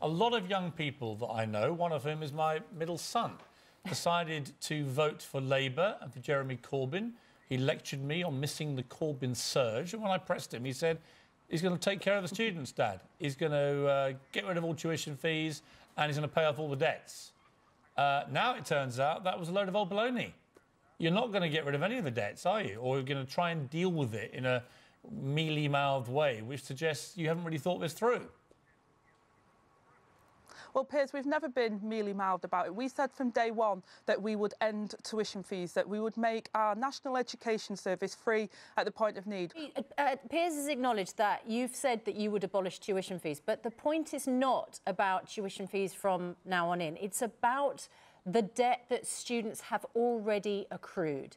a lot of young people that I know, one of whom is my middle son, decided to vote for Labour and for Jeremy Corbyn. He lectured me on missing the Corbyn surge. And when I pressed him, he said, he's going to take care of the students, Dad. He's going to uh, get rid of all tuition fees and he's going to pay off all the debts. Uh, now it turns out that was a load of old baloney. You're not going to get rid of any of the debts, are you? Or you're going to try and deal with it in a mealy-mouthed way, which suggests you haven't really thought this through. Well, Piers, we've never been mealy-mouthed about it. We said from day one that we would end tuition fees, that we would make our National Education Service free at the point of need. Uh, uh, Piers has acknowledged that you've said that you would abolish tuition fees, but the point is not about tuition fees from now on in. It's about the debt that students have already accrued.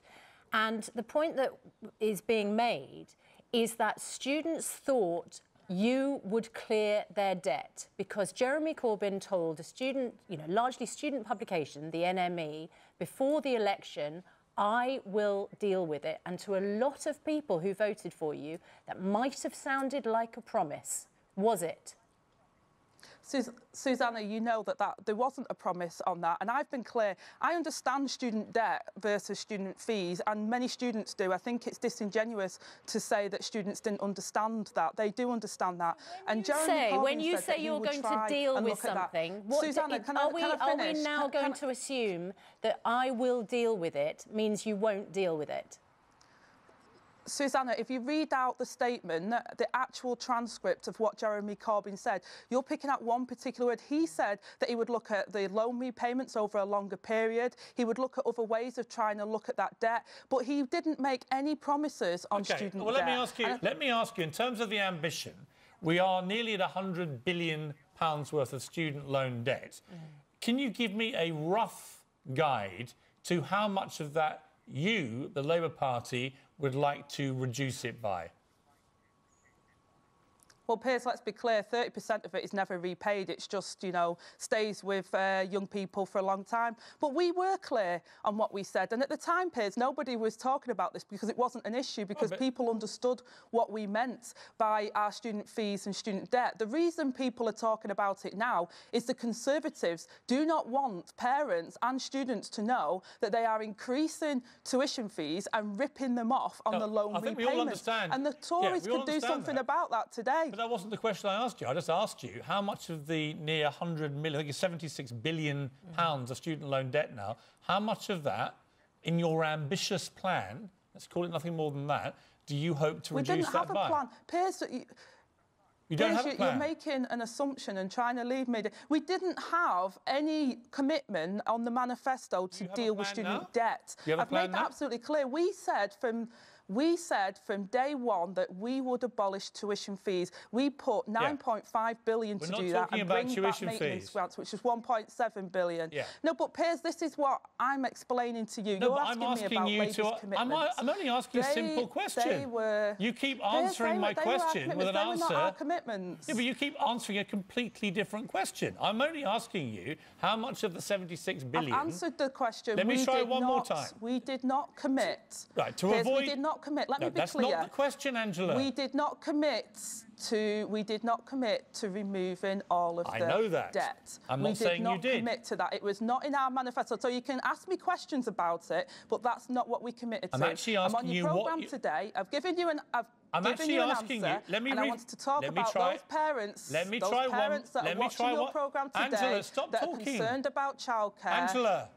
And the point that is being made is that students thought you would clear their debt because Jeremy Corbyn told a student, you know, largely student publication, the NME, before the election, I will deal with it. And to a lot of people who voted for you, that might have sounded like a promise. Was it? Sus Susanna, you know that, that there wasn't a promise on that. And I've been clear. I understand student debt versus student fees, and many students do. I think it's disingenuous to say that students didn't understand that. They do understand that. When and Jeremy say, Corbyn when you say you're going to deal with something, what Susanna, can I, are, we, are we now can, going can to assume that I will deal with it means you won't deal with it? Susanna, if you read out the statement, the actual transcript of what Jeremy Corbyn said, you're picking out one particular word. He said that he would look at the loan repayments over a longer period. He would look at other ways of trying to look at that debt, but he didn't make any promises on okay. student well, debt. Well, let me ask you. let me ask you. In terms of the ambition, we are nearly at 100 billion pounds worth of student loan debt. Mm. Can you give me a rough guide to how much of that you, the Labour Party, would like to reduce it by? Well, Piers, let's be clear, 30% of it is never repaid. It's just, you know, stays with uh, young people for a long time. But we were clear on what we said. And at the time, Piers, nobody was talking about this because it wasn't an issue, because oh, people understood what we meant by our student fees and student debt. The reason people are talking about it now is the Conservatives do not want parents and students to know that they are increasing tuition fees and ripping them off on no, the loan I think repayments. We all understand. And the Tories yeah, could do something that. about that today. But that wasn't the question I asked you. I just asked you how much of the near 100 million, I think it's 76 billion pounds of student loan debt now, how much of that, in your ambitious plan, let's call it nothing more than that, do you hope to we reduce that by? We didn't have a plan. Piers, you, you don't have a plan. You're making an assumption and trying to leave me. We didn't have any commitment on the manifesto to deal with student now? debt. I've made now? that absolutely clear. We said from we said from day one that we would abolish tuition fees. We put 9.5 yeah. billion to do that and bring back maintenance fees. grants, which is 1.7 billion. Yeah. No, but Piers, this is what I'm explaining to you. No, You're asking, I'm asking me about you Labour's to. commitments. I'm, I'm, only asking they, a simple question. They were. You keep answering Piers, my question with an they answer. Were not our commitments. Yeah, but you keep answering a completely different question. I'm only asking you how much of the 76 billion. I've answered the question. Let me we try did one not, more time. We did not commit. Right to Piers, avoid. We did not commit. Let no, me be that's clear. That's not the question, Angela. We did not commit to. We did not commit to removing all of I the know that. debt. I'm we not saying did you did. commit to that. It was not in our manifesto. So you can ask me questions about it, but that's not what we committed I'm to. actually asking I'm on your you program what you... today. I've given you an. I've I'm actually you an asking answer, you. Let me and read, I wanted to talk about try, those parents. Let me those try parents one. that let are me watching try your one. program today Angela, stop that talking. are concerned about childcare. Angela.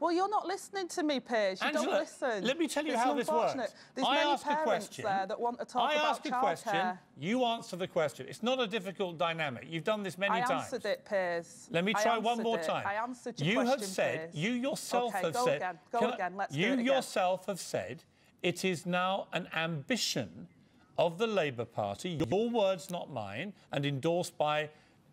Well, you're not listening to me, Piers. You Angela, don't listen. Let me tell you it's how this works. There's I many ask parents a question. there that want to talk I about ask a question. You answer the question. It's not a difficult dynamic. You've done this many I times. I answered it, Piers. Let me try one more it. time. I answered your you question, have said. Piers. You yourself okay, have go said. Again. Go again. Let's you do it again. yourself have said it is now an ambition of the Labour Party. Your words, not mine, and endorsed by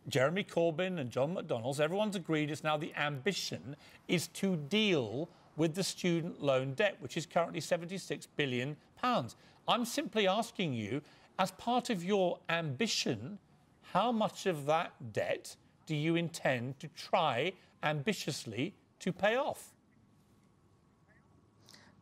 Jeremy Corbyn and John McDonnell's. Everyone's agreed it's now the ambition is to deal with the student loan debt, which is currently 76 billion pounds. I'm simply asking you, as part of your ambition, how much of that debt do you intend to try ambitiously to pay off?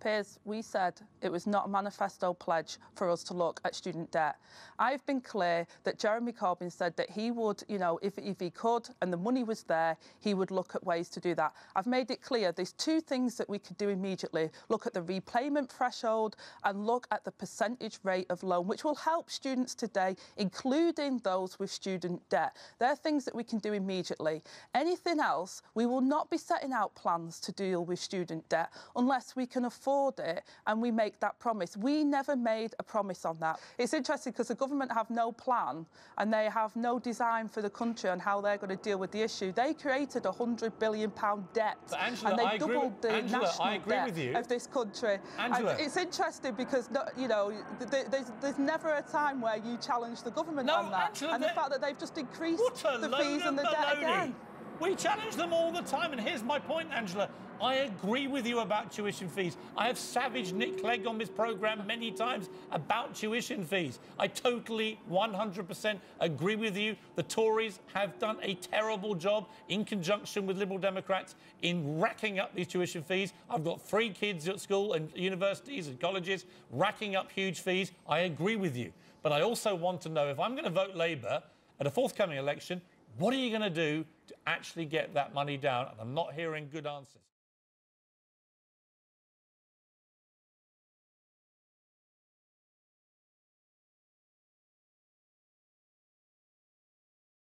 Piers, we said it was not a manifesto pledge for us to look at student debt. I've been clear that Jeremy Corbyn said that he would, you know, if, if he could and the money was there, he would look at ways to do that. I've made it clear there's two things that we could do immediately. Look at the repayment threshold and look at the percentage rate of loan, which will help students today, including those with student debt. They're things that we can do immediately. Anything else, we will not be setting out plans to deal with student debt unless we can afford it and we make that promise. We never made a promise on that. It's interesting because the government have no plan and they have no design for the country on how they're going to deal with the issue. They created a hundred billion pound debt Angela, and they I doubled the Angela, national debt of this country. Angela. And it's interesting because you know th- th- there's there's never a time where you challenge the government No, on that, Angela, and the fact that they've just increased the fees and the debt baloney. again. We challenge them all the time, and here's my point, Angela. I agree with you about tuition fees. I have savaged Nick Clegg on this programme many times about tuition fees. I totally 100% agree with you. The Tories have done a terrible job in conjunction with Liberal Democrats in racking up these tuition fees. I've got three kids at school and universities and colleges racking up huge fees. I agree with you. But I also want to know if I'm going to vote Labour at a forthcoming election, what are you going to do actually get that money down? And I'm not hearing good answers.